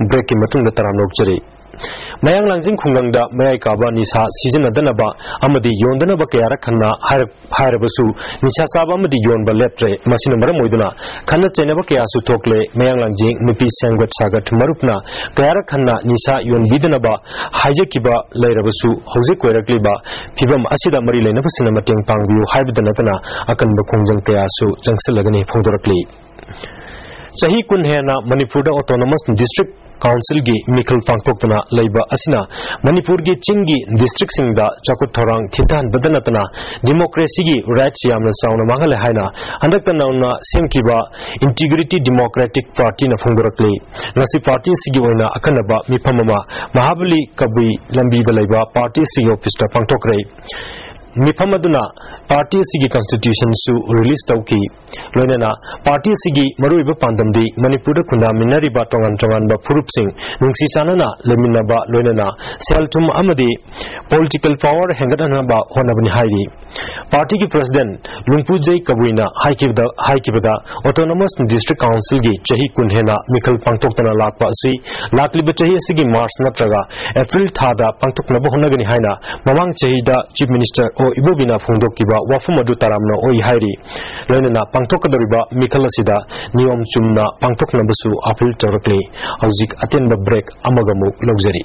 ꯕ꯭ꯔꯦꯛꯀꯤ ꯃꯇꯨꯡꯗ ꯇꯔꯥꯝꯂꯣꯛ ꯖꯔꯤ ꯃꯌꯥꯡ ꯂꯥꯡꯖꯤꯡ ꯈꯨꯡꯒꯪꯗ ꯃꯌꯥꯏ ꯀꯥꯕ ꯅꯤꯁꯥ ꯁꯤꯖꯤꯟꯅꯗꯅꯕ ꯑꯃꯗꯤ ꯌꯣꯟꯗꯅꯕ ꯀꯌꯥꯔꯛ ꯈꯟꯅ ꯍꯥꯏꯔꯕꯁꯨ ꯅꯤꯁꯥ ꯆꯥꯕ ꯑꯃꯗꯤ ꯌꯣꯟꯕ ꯂꯦꯞꯇ꯭ꯔꯦ ꯃꯁꯤꯅ ꯃꯔꯝ ꯑꯣꯏꯗꯨꯅ ꯈꯟꯅ ꯆꯩꯅꯕ ꯀꯌꯥꯁꯨ ꯊꯣꯛꯂꯦ ꯃꯌꯥꯡ ꯂꯥꯡꯖꯤꯡ ꯅꯨꯄꯤ ꯁꯦꯝꯒꯠ ꯁꯥꯒꯠ ꯃꯔꯨꯞꯅ ꯀꯌꯥꯔꯛ ꯈꯟꯅ ꯅꯤꯁꯥ ꯌꯣꯟꯕꯤꯗꯅꯕ ꯍꯥꯏꯖꯈꯤꯕ ꯂꯩꯔꯕꯁꯨ ꯍꯧꯖꯤꯛ ꯑꯣꯏꯔꯛꯂꯤꯕ ꯐꯤꯕꯝ ꯑꯁꯤꯗ ꯃꯔꯤ ꯂꯩꯅꯕꯁꯤꯡꯅ ꯃꯇꯦꯡ ꯄꯥꯡꯕꯤꯌꯨ ꯍꯥꯏꯕꯗ ꯅꯠꯇꯅ ꯑꯀꯟꯕ ꯈꯣꯡꯖꯪ ꯀꯌꯥꯁꯨ ꯆꯪꯁꯤꯜꯂꯒꯅꯤ ꯐꯣꯡꯗꯣꯔꯛꯂꯤ सही कुन हेन मणिपुर ऑटोनोमस डिस्ट्रिक काउंसिल मिखल फांगना मणिपुर की चिंग डिस्ट्रिक चकुथर खिदान की डेमोक्रेसी राइट्स चौन मांगल है नौना इंटीग्रिटी डेमोक्रेटिक पार्टी ने फोर पार्टी अखनब मिफम महाबली कबुई लंबी पार्टी ऑफ़िस मिफम अना पार्टी सिगी कॉन्स्टिट्यूशन सु रिलीज़ तौकी लोइनना पार्टी सिगी मरुइब पांदमदी, मणिपुर खुंदा मिनरिबा तोंगन तोंगन बा फुरुप सिंह। नुंसी सानना लेमिनबा लोइनना सेल्टुम अमदी पॉलिटिकल पावर हेंगदनबा होनबनि हाइरी पार्टी की हाइकिबदा हाइकिबदा ऑटोनोमस डिस्ट्रिक्ट काउंसिल की चही कुनहेना, मिखल लाकपा असि लाकलिब चही मार्च नत्रगा अप्रैल थादा पांगतोक्नबो होनगनि हाइना ममांग चहीदा ba wafuma du taramna oi hairi loina na pangtok kadari ba mikalasida niyom chumna pangtok na busu apil torokli auzik aten ba break amagamu luxury.